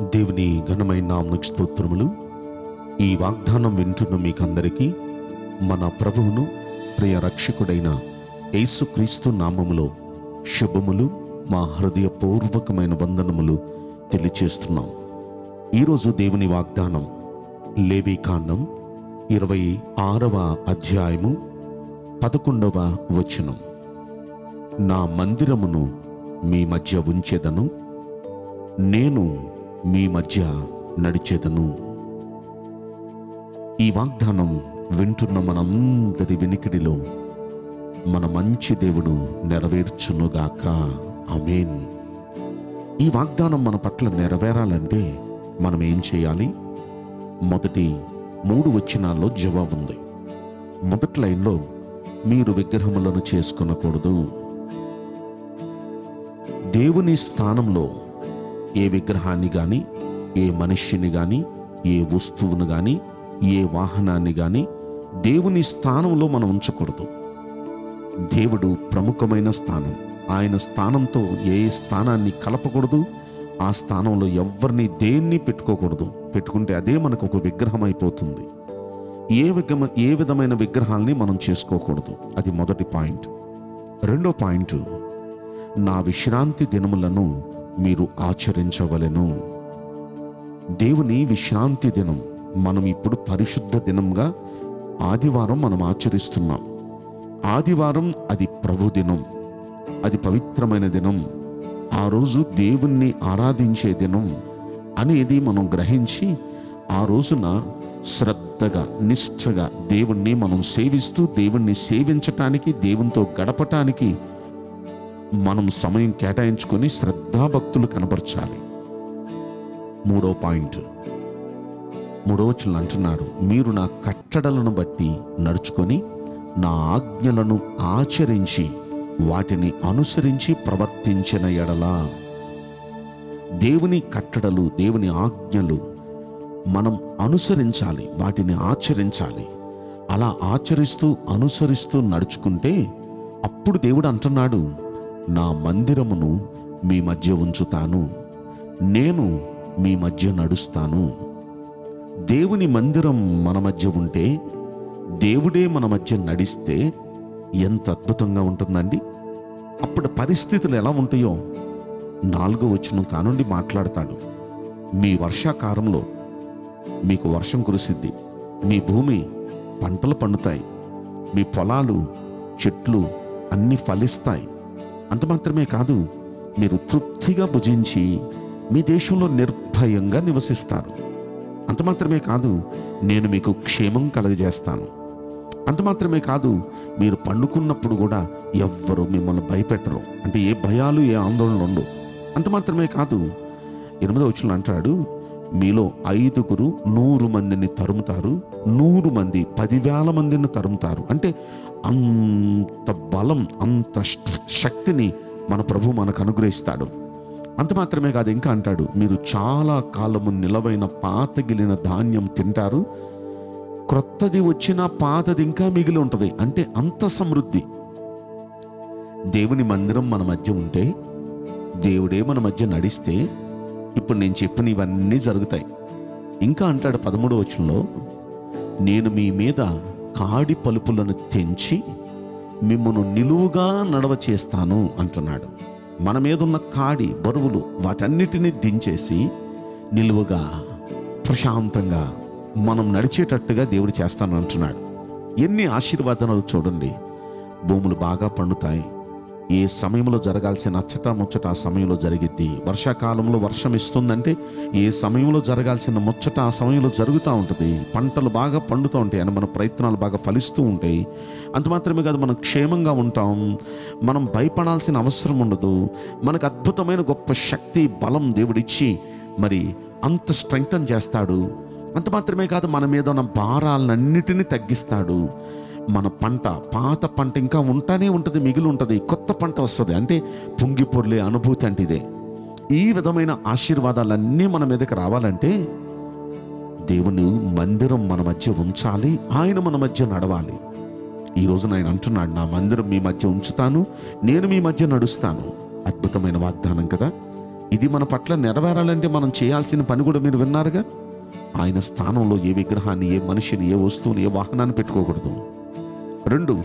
దేవుని ఘనమైన నామకు స్తోత్రములు. ఈ వాగ్దానం వింటున్న మీకందరికీ మన ప్రభువును ప్రియ రక్షకుడైన యేసుక్రీస్తు నామములో శుభములు మా హృదయపూర్వకమైన వందనములు తెలియచేస్తున్నాం. ఈరోజు దేవుని వాగ్దానం లేవీకాండం ఇరవై ఆరవ అధ్యాయము పదకొండవ వచనం. నా మందిరమును మీ మధ్య ఉంచెదను. నేను మీ మధ్య నడిచేదను. ఈ వాగ్దానం వింటున్న మనందరి వెనికిడిలో మన మంచి దేవుడు నెరవేర్చునుగాక. అమేన్ ఈ వాగ్దానం మన పట్ల నెరవేరాలంటే మనం ఏం చేయాలి? మొదటి మూడు వచనాల్లో జవాబు ఉంది. మొదటి లైన్లో మీరు విగ్రహములను చేసుకొనకూడదు. దేవుని స్థానంలో ఏ విగ్రహాన్ని గాని ఏ మనిషిని గాని ఏ వస్తువును గాని ఏ వాహనాన్ని గాని దేవుని స్థానంలో మనం ఉంచకూడదు. దేవుడు ప్రముఖమైన స్థానం. ఆయన స్థానంతో ఏ స్థానాన్ని కలపకూడదు ఆ స్థానంలో ఎవరిని దేన్ని పెట్టుకోకూడదు. పెట్టుకుంటే అదే మనకు ఒక విగ్రహం అయిపోతుంది. ఏ విగ్రహ ఏ విధమైన విగ్రహాల్ని మనం చేసుకోకూడదు. అది మొదటి పాయింట్. రెండో పాయింట్. నా విశ్రాంతి దినములను మీరు ఆచరించవలెను. దేవుని విశ్రాంతి దినం మనం ఇప్పుడు పరిశుద్ధ దినంగా ఆదివారం మనం ఆచరిస్తున్నాం. ఆదివారం అది ప్రభు దినం. అది పవిత్రమైన దినం. ఆ రోజు దేవుణ్ణి ఆరాధించే దినం అనేది మనం గ్రహించి ఆ రోజున శ్రద్ధగా నిష్ఠగా దేవుణ్ణి మనం సేవిస్తూ దేవుణ్ణి సేవించటానికి దేవునితో గడపటానికి మనం సమయం కేటాయించుకొని శ్రద్ధాభక్తులు కనపరచాలి. మూడో పాయింట్. మూడో అంటున్నారు మీరు నా కట్టడలను బట్టి నడుచుకొని నా ఆజ్ఞలను ఆచరించి వాటిని అనుసరించి ప్రవర్తించిన ఎడలా. దేవుని కట్టడలు దేవుని ఆజ్ఞలు మనం అనుసరించాలి వాటిని ఆచరించాలి. అలా ఆచరిస్తూ అనుసరిస్తూ నడుచుకుంటే అప్పుడు దేవుడు అంటున్నాడు నా మందిరమును మీ మధ్య ఉంచుతాను. నేను మీ మధ్య నడుస్తాను. దేవుని మందిరం మన మధ్య ఉంటే దేవుడే మన మధ్య నడిస్తే ఎంత అద్భుతంగా ఉంటుందండి. అప్పుడు పరిస్థితులు ఎలా ఉంటాయో నాలుగో వచ్చిన కానుండి మాట్లాడతాడు. మీ వర్షాకాలంలో మీకు వర్షం కురిసిద్ది. మీ భూమి పంటలు పండుతాయి. మీ పొలాలు చెట్లు అన్నీ ఫలిస్తాయి. అంత మాత్రమే కాదు మీరు తృప్తిగా భుజించి మీ దేశంలో నిర్భయంగా నివసిస్తారు. అంత మాత్రమే కాదు నేను మీకు క్షేమం కలుగజేస్తాను. అంత మాత్రమే కాదు మీరు పండుకున్నప్పుడు కూడా ఎవ్వరు మిమ్మల్ని భయపెట్టరు. అంటే ఏ భయాలు ఏ ఆందోళనలు ఉండవు. అంత మాత్రమే కాదు ఎనిమిదో వచ్చిన అంటాడు మీలో ఐదుగురు నూరు మందిని తరుముతారు నూరు మంది పదివేల మందిని తరుముతారు. అంటే అంత బలం అంత శక్తిని మన ప్రభు మనకు అనుగ్రహిస్తాడు. అంత మాత్రమే కాదు ఇంకా అంటాడు మీరు చాలా కాలము నిలవైన పాతగిలిన ధాన్యం తింటారు క్రొత్తది వచ్చిన పాతది ఇంకా మిగిలి ఉంటుంది. అంటే అంత సమృద్ధి. దేవుని మందిరం మన మధ్య ఉంటే దేవుడే మన మధ్య నడిస్తే ఇప్పుడు నేను చెప్పిన ఇవన్నీ జరుగుతాయి. ఇంకా అంటాడు పదమూడవ వచనంలో నేను మీ మీద కాడి పలుపులను తెంచి మిమ్మను నిలువుగా నడవ చేస్తాను అంటున్నాడు. మన మీద ఉన్న కాడి బరువులు వాటన్నిటినీ దించేసి నిలువుగా ప్రశాంతంగా మనం నడిచేటట్టుగా దేవుడు చేస్తాను అంటున్నాడు. ఎన్ని ఆశీర్వాదాలు చూడండి. భూములు బాగా పండుతాయి. ఏ సమయంలో జరగాల్సిన అచ్చట ముచ్చట ఆ సమయంలో జరిగిద్ది. వర్షాకాలంలో వర్షం ఇస్తుందంటే ఏ సమయంలో జరగాల్సిన ముచ్చట ఆ సమయంలో జరుగుతూ ఉంటుంది. పంటలు బాగా పండుతూ ఉంటాయి. అని మన ప్రయత్నాలు బాగా ఫలిస్తూ ఉంటాయి. అంత మాత్రమే కాదు మనం క్షేమంగా ఉంటాం. మనం భయపడాల్సిన అవసరం ఉండదు. మనకు అద్భుతమైన గొప్ప శక్తి బలం దేవుడిచ్చి మరి అంత స్ట్రెంగ్తన్ చేస్తాడు. అంత మాత్రమే కాదు మన మీద ఉన్న భారాలన్నిటినీ తగ్గిస్తాడు. మన పంట పాత పంట ఇంకా ఉంటానే ఉంటుంది మిగిలి ఉంటుంది కొత్త పంట వస్తుంది. అంటే పొంగి పొర్లే అనుభూతి అంటే ఇదే. ఈ విధమైన ఆశీర్వాదాలన్నీ మన మీదకి రావాలంటే దేవుని మందిరం మన మధ్య ఉంచాలి ఆయన మన మధ్య నడవాలి. ఈ రోజున ఆయన అంటున్నాడు నా మందిరం మీ మధ్య ఉంచుతాను నేను మీ మధ్య నడుస్తాను. అద్భుతమైన వాగ్దానం కదా. ఇది మన పట్ల నెరవేరాలంటే మనం చేయాల్సిన పని కూడా మీరు విన్నారుగా? ఆయన స్థానంలో ఏ విగ్రహాన్ని ఏ మనిషిని ఏ వస్తువుని ఏ వాహనాన్ని పెట్టుకోకూడదు. రెండు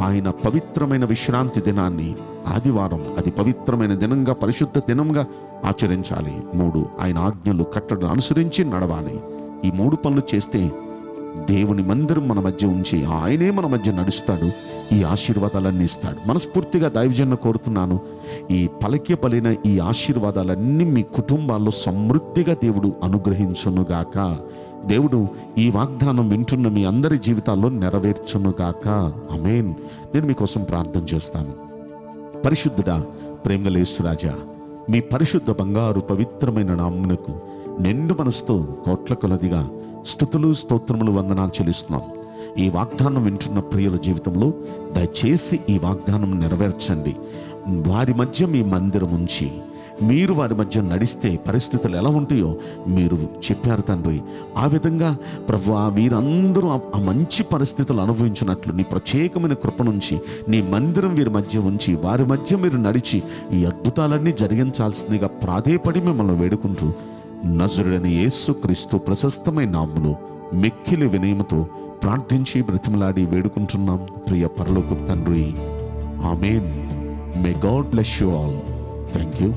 ఆయన పవిత్రమైన విశ్రాంతి దినాన్ని ఆదివారం అది పవిత్రమైన దినంగా పరిశుద్ధ దినంగా ఆచరించాలి. మూడు ఆయన ఆజ్ఞలు కట్టడం అనుసరించి నడవాలి. ఈ మూడు పనులు చేస్తే దేవుని మందిరం మన మధ్య ఉంచి ఆయనే మన మధ్య నడుస్తాడు. ఈ ఆశీర్వాదాలన్నీ ఇస్తాడు. మనస్ఫూర్తిగా దైవజన్ను కోరుతున్నాను. ఈ పలికే పలిన ఈ ఆశీర్వాదాలన్నీ మీ కుటుంబాల్లో సమృద్ధిగా దేవుడు అనుగ్రహించునుగాక. దేవుడు ఈ వాగ్దానం వింటున్న మీ అందరి జీవితాల్లో నెరవేర్చునుగాక. అమేన్ నేను మీకోసం ప్రార్థన చేస్తాను. పరిశుద్ధుడా ప్రేమలేసురాజా మీ పరిశుద్ధ బంగారు పవిత్రమైన నామ్మునకు నిండు మనసుతో కోట్ల కొలదిగా స్థుతులు స్తోత్రములు వందనాలు చెల్లిస్తున్నాం. ఈ వాగ్దానం వింటున్న ప్రియుల జీవితంలో దయచేసి ఈ వాగ్దానం నెరవేర్చండి. వారి మధ్య మీ మందిరం ఉంచి మీరు వారి మధ్య నడిస్తే పరిస్థితులు ఎలా ఉంటాయో మీరు చెప్పారు తండ్రి. ఆ విధంగా ప్రభు వీరందరూ ఆ- మంచి పరిస్థితులు అనుభవించినట్లు నీ ప్రత్యేకమైన కృప నుంచి నీ మందిరం వీరి మధ్య ఉంచి వారి మధ్య మీరు నడిచి ఈ అద్భుతాలన్నీ జరిగించాల్సిందిగా ప్రాధేయపడి మిమ్మల్ని వేడుకుంటూ నజరుడైన యేసు క్రీస్తు ప్రశస్తమైన నామములో మెక్కిలి వినయముతో ప్రార్థించి బ్రతిమలాడి వేడుకుంటున్నాం. ప్రియ పరలోకు తండ్రి. Amen. May God bless you all thank you